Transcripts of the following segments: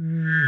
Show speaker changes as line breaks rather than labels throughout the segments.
Mm.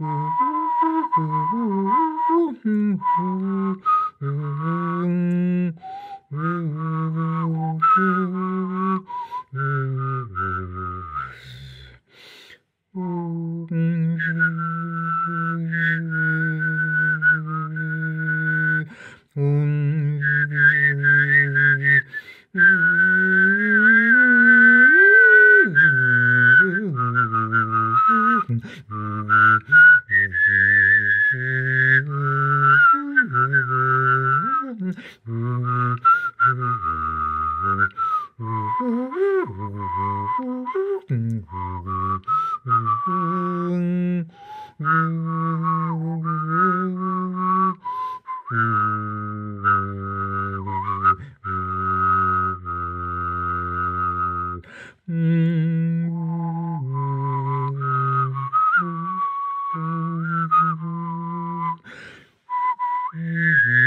Mm-hmm. Weihnachten. Mm. Mm-hmm.